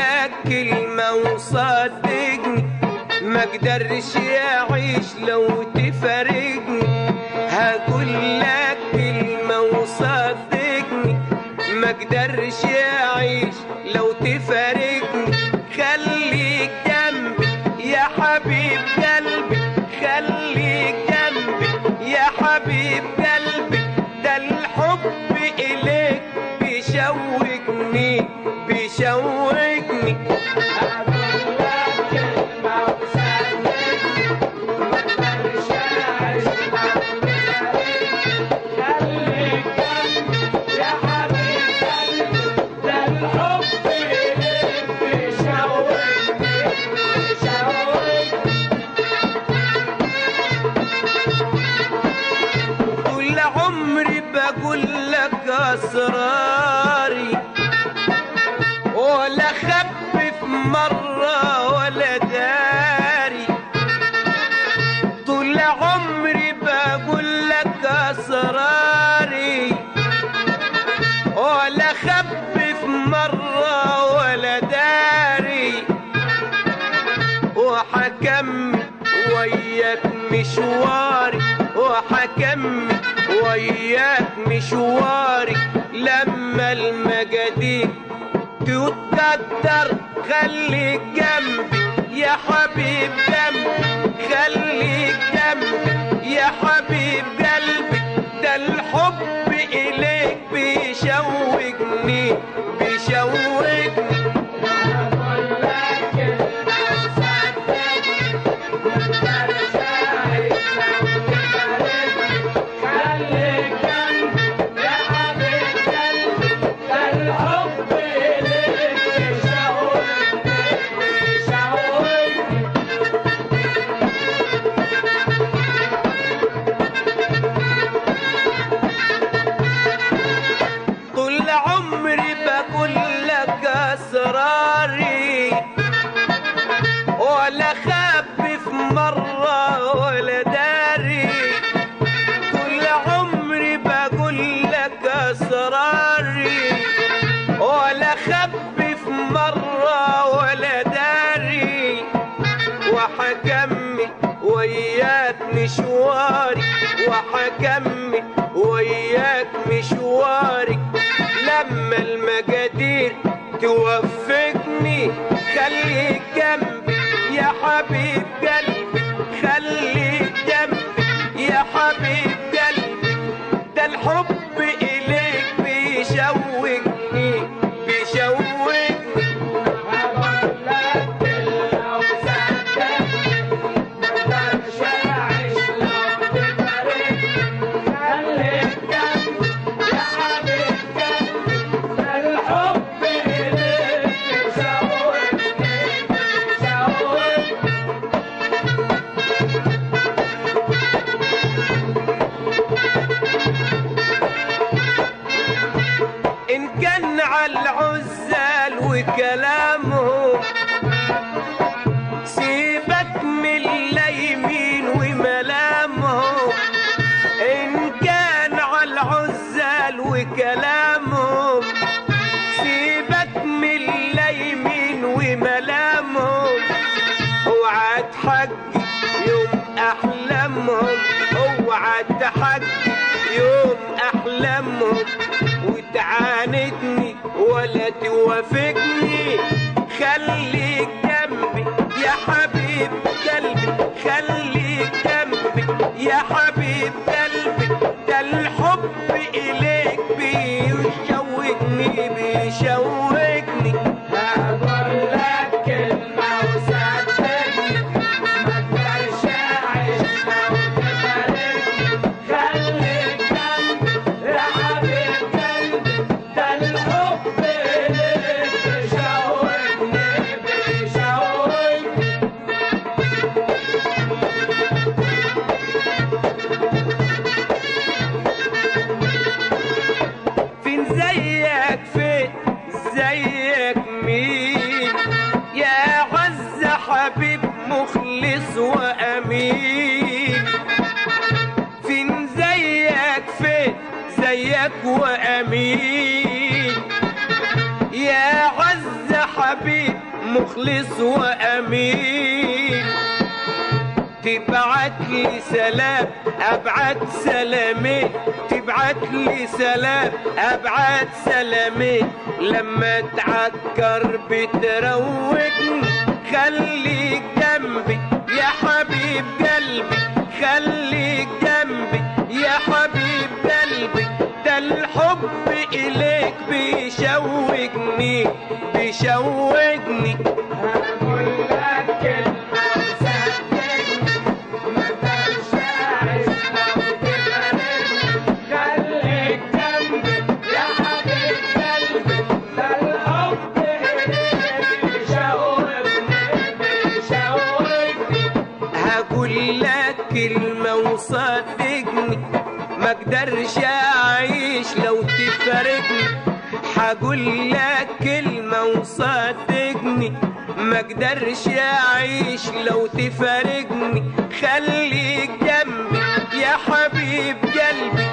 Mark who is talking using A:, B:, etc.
A: لك كلمة وصدقني ما أقدرش اعيش لو تفارقني. هقول لك كلمة وصدقني ما أقدرش اعيش لو تفارقني. خليك جنبي يا حبيب قلبي. خليك جنبي يا حبيب قلبي. ده الحب إليك بيشوقني بقول لك أسراري ولا خفف مرة ولا داري. طول عمري بقول لك أسراري ولا خفف مرة ولا داري. وحكمل وياك مشواري. مشواري لما المجادير تتقدر خليك جنبي عمري بقول لك اسراري مشواري وكلامهم سيبك من لا يمين وملامهم إن كان على العزال وكلامهم سيبك من لا يمين وملامهم اوعى تحقق يوم احلامهم اوعى تحقق يوم احلامهم وتعاندني ولا توافقني خليك جنبي يا حبيب قلبي خليك جنبي يا حبيب قلبي ده الحب إليك مخلص وأمين. فين زيك فين زيك وأمين؟ يا عز مخلص وأمين. تبعت لي سلام ابعت سلامين تبعت لي سلام ابعت سلامين لما تعكر بتروجني. خليك جنبي يا حبيب قلبي خليك جنبي يا حبيب قلبي. ده الحب إليك بيشوقني بيشوقني. مقدرش اعيش لو تفارقني حقول لك كلمة وصدقني ما اعيش لو تفارقني خليك جنبي يا حبيب قلبي.